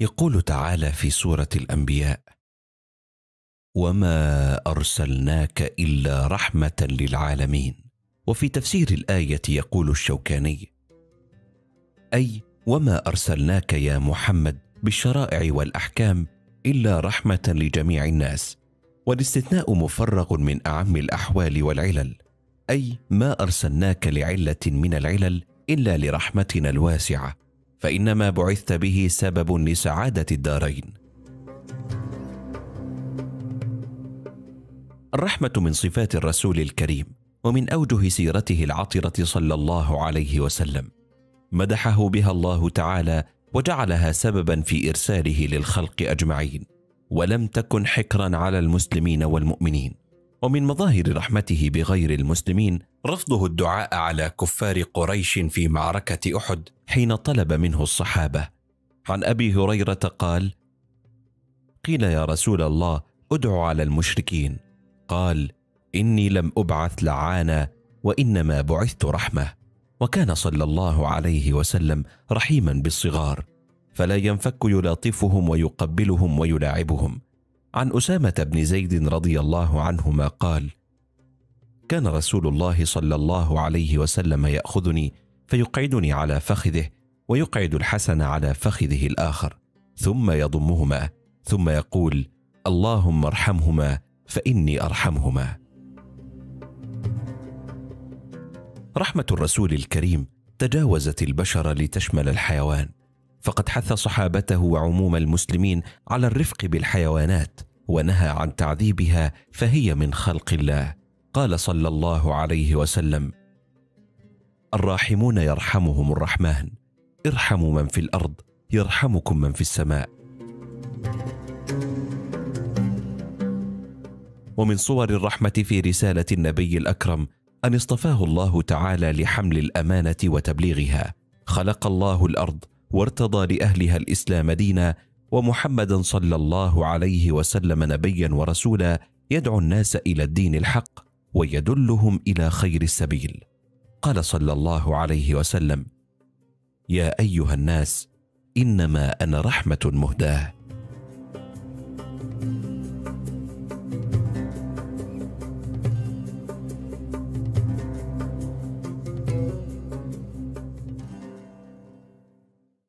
يقول تعالى في سورة الأنبياء وما أرسلناك إلا رحمة للعالمين. وفي تفسير الآية يقول الشوكاني أي وما أرسلناك يا محمد بالشرائع والأحكام إلا رحمة لجميع الناس والاستثناء مفرغ من أعم الأحوال والعلل. أي ما أرسلناك لعلة من العلل إلا لرحمتنا الواسعة. فإنما بعثت به سبب لسعادة الدارين. الرحمة من صفات الرسول الكريم ومن أوجه سيرته العطره صلى الله عليه وسلم. مدحه بها الله تعالى وجعلها سببا في إرساله للخلق أجمعين ولم تكن حكرا على المسلمين والمؤمنين. ومن مظاهر رحمته بغير المسلمين رفضه الدعاء على كفار قريش في معركة أحد حين طلب منه الصحابة. عن أبي هريرة قال قيل يا رسول الله ادع على المشركين. قال إني لم أبعث لعانا وإنما بعثت رحمة. وكان صلى الله عليه وسلم رحيما بالصغار فلا ينفك يلاطفهم ويقبلهم ويلاعبهم. عن أسامة بن زيد رضي الله عنهما قال كان رسول الله صلى الله عليه وسلم يأخذني فيقعدني على فخذه ويقعد الحسن على فخذه الآخر ثم يضمهما ثم يقول اللهم ارحمهما فإني أرحمهما. رحمة الرسول الكريم تجاوزت البشر لتشمل الحيوان فقد حث صحابته وعموم المسلمين على الرفق بالحيوانات ونهى عن تعذيبها فهي من خلق الله. قال صلى الله عليه وسلم الراحمون يرحمهم الرحمن ارحموا من في الأرض يرحمكم من في السماء. ومن صور الرحمة في رسالة النبي الأكرم أن اصطفاه الله تعالى لحمل الأمانة وتبليغها. خلق الله الأرض وارتضى لأهلها الإسلام دينا ومحمدا صلى الله عليه وسلم نبيا ورسولا يدعو الناس إلى الدين الحق. ويدلهم إلى خير السبيل. قال صلى الله عليه وسلم يا أيها الناس إنما أنا رحمة مهداة.